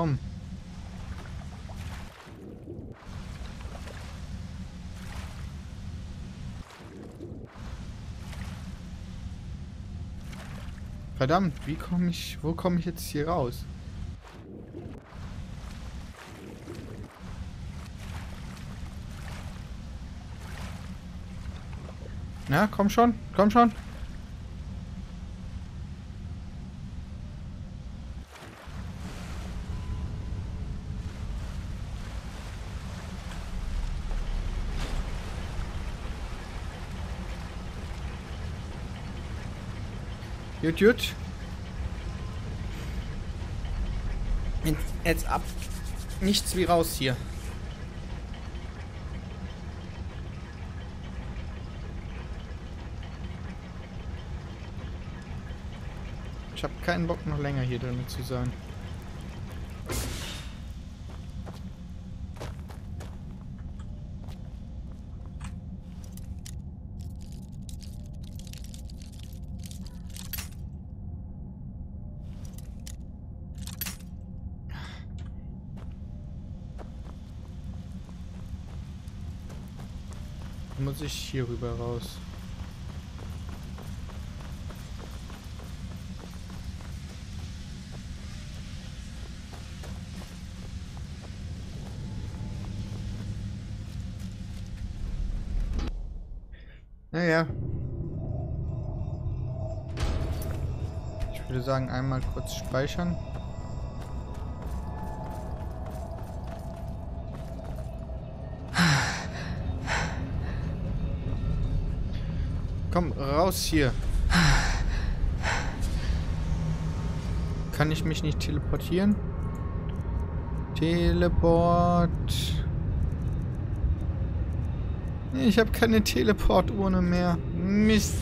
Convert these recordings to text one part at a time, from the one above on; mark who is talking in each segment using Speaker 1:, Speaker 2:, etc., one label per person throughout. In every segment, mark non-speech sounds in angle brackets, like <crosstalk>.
Speaker 1: Komm. Verdammt, wie komme ich, wo komme ich jetzt hier raus? Na, komm schon, komm schon. Gut, gut. Jetzt, jetzt ab. Nichts wie raus hier. Ich habe keinen Bock noch länger hier drin zu sein. Muss ich hier rüber raus? Naja. Ich würde sagen, einmal kurz speichern. Komm, raus hier. Kann ich mich nicht teleportieren? Teleport. Ich habe keine Teleporturne mehr. Mist.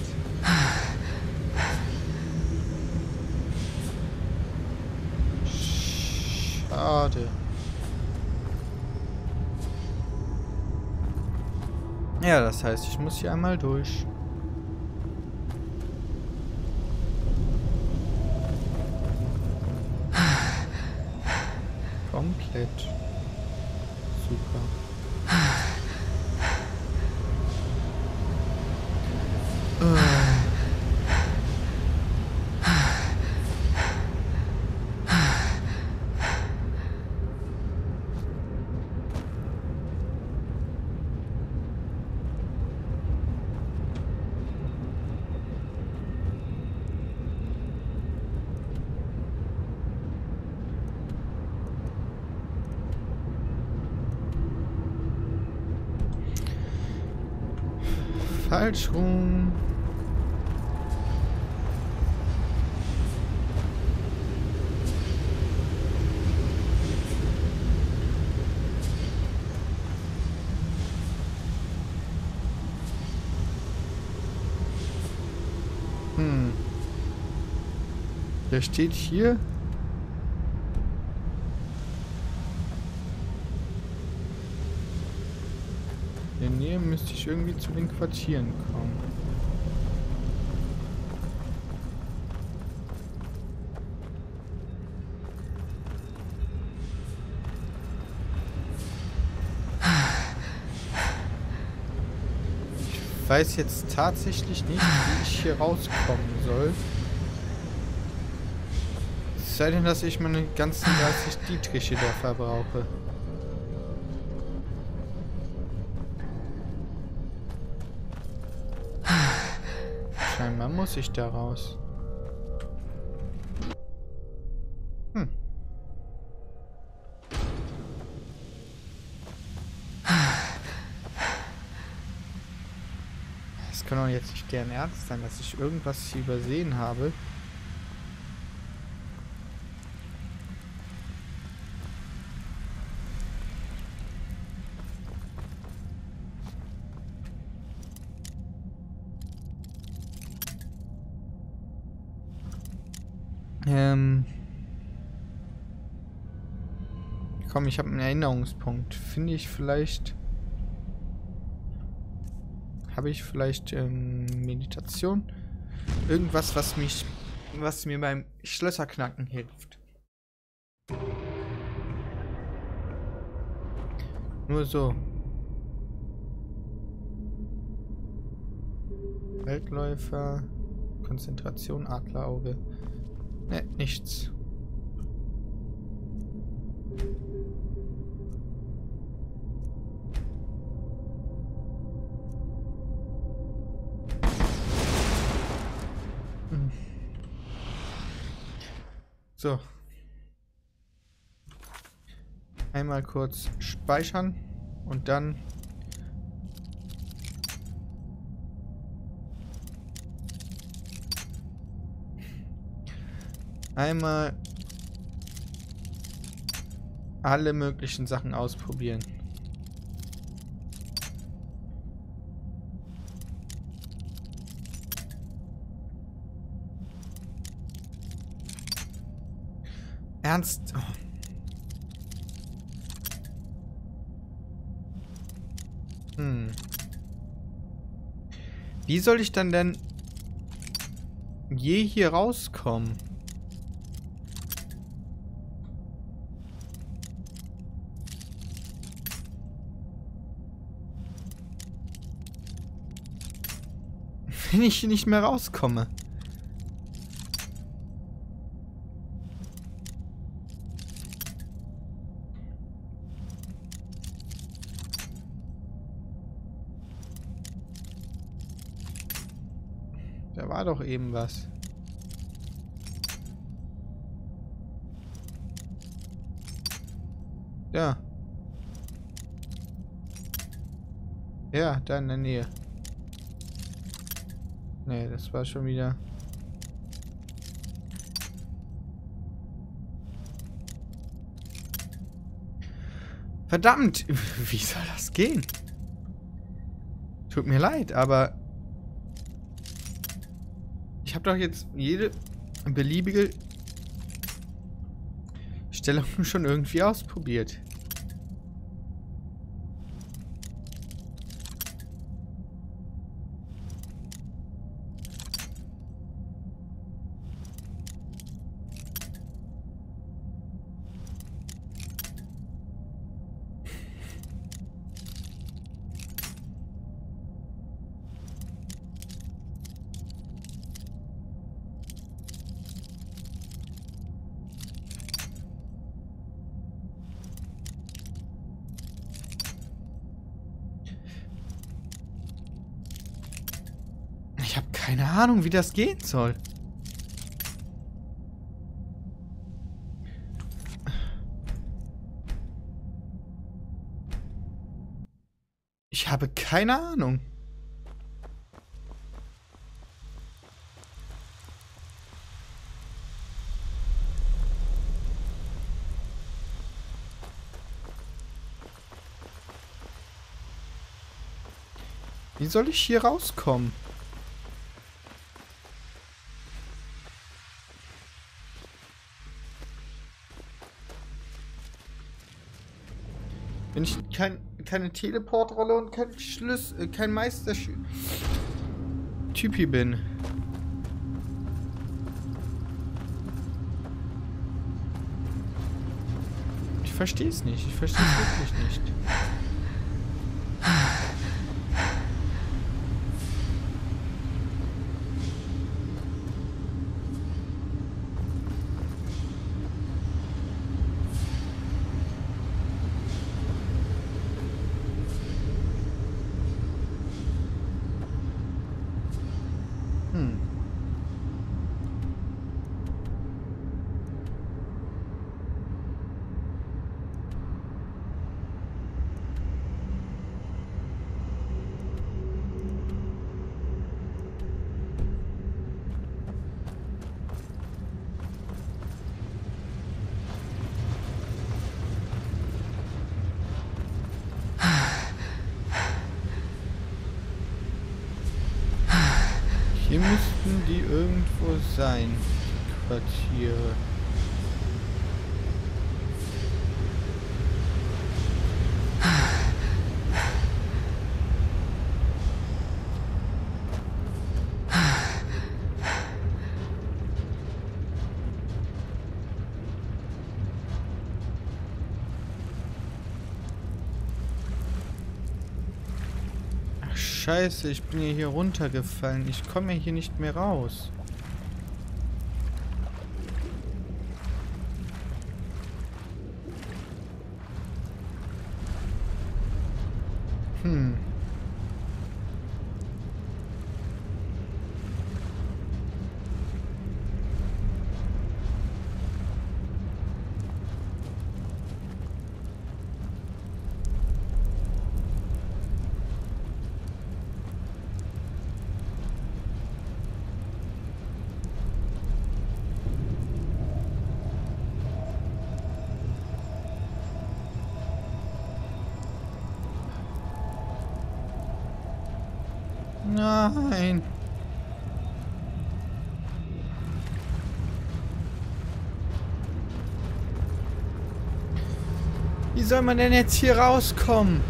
Speaker 1: Schade. Ja, das heißt, ich muss hier einmal durch. Komplett. Super. Falsch rum. Hm. Der steht hier. Der Nähe müsste ich irgendwie zu den Quartieren kommen. Ich weiß jetzt tatsächlich nicht, wie ich hier rauskommen soll. Es sei denn, dass ich meine ganzen 30 Dietriche da verbrauche. Scheinbar muss ich da raus. Hm. Es kann doch jetzt nicht deren Ernst sein, dass ich irgendwas übersehen habe. Ähm. Ich habe einen Erinnerungspunkt. Finde ich vielleicht... Habe ich vielleicht ähm, Meditation? Irgendwas, was mich... Was mir beim Schlösserknacken hilft. Nur so. Feldläufer. Konzentration, Adlerauge. Ne, nichts. So. Einmal kurz speichern und dann einmal alle möglichen Sachen ausprobieren. Ernst? Oh. Hm. Wie soll ich dann denn je hier rauskommen? <laughs> Wenn ich nicht mehr rauskomme. War doch eben was. Ja. Ja, da in der Nähe. Nee, das war schon wieder... Verdammt! <laughs> Wie soll das gehen? Tut mir leid, aber... Ich habe doch jetzt jede beliebige Stellung <laughs> schon irgendwie ausprobiert. Keine Ahnung, wie das gehen soll. Ich habe keine Ahnung. Wie soll ich hier rauskommen? Kein, keine Teleportrolle und kein Schlüssel, äh, kein Meister Typ hier bin. Ich verstehe es nicht. Ich verstehe es wirklich nicht. Hm. Hier müssten die irgendwo sein, die Quartiere. Scheiße, ich bin hier runtergefallen. Ich komme hier nicht mehr raus. Hm. Nein. Wie soll man denn jetzt hier rauskommen?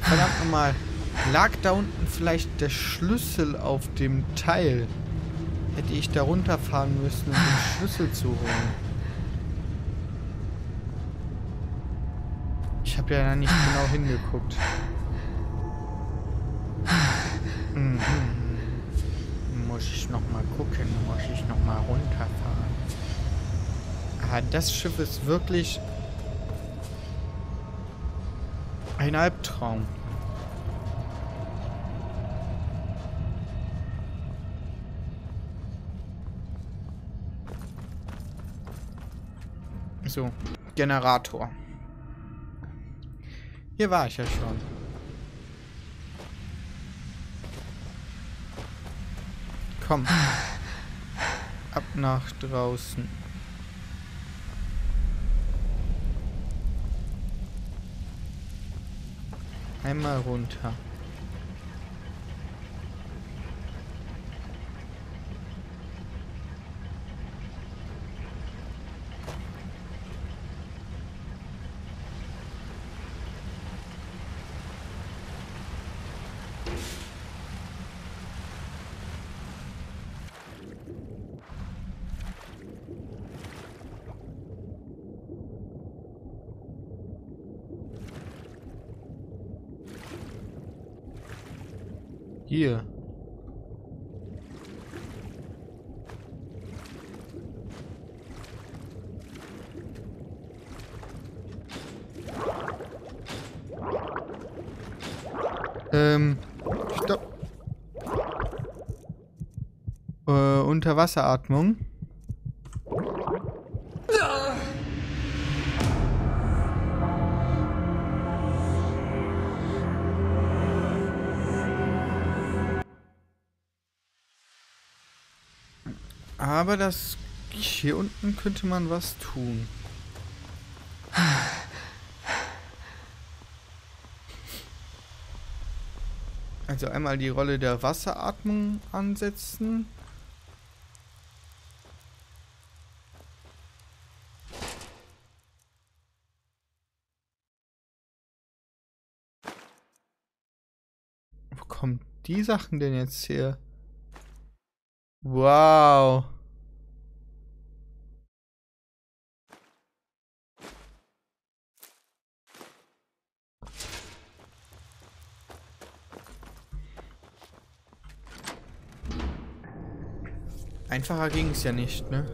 Speaker 1: Verdammt nochmal. Lag da unten vielleicht der Schlüssel auf dem Teil? Hätte ich da runterfahren müssen, um den Schlüssel zu holen. Habe ja nicht genau hingeguckt. Mhm. Muss ich noch mal gucken, muss ich noch mal runterfahren. Ah, das Schiff ist wirklich ein Albtraum. So, Generator. Hier war ich ja schon. Komm. Ab nach draußen. Einmal runter. Hier. Ähm, Unterwasseratmung. Aber das... Hier unten könnte man was tun. Also einmal die Rolle der Wasseratmung ansetzen. Wo kommen die Sachen denn jetzt her? Wow. Einfacher ging es ja nicht, ne?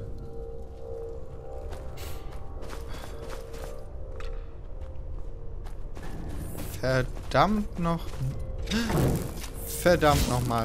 Speaker 1: Verdammt noch. Verdammt nochmal.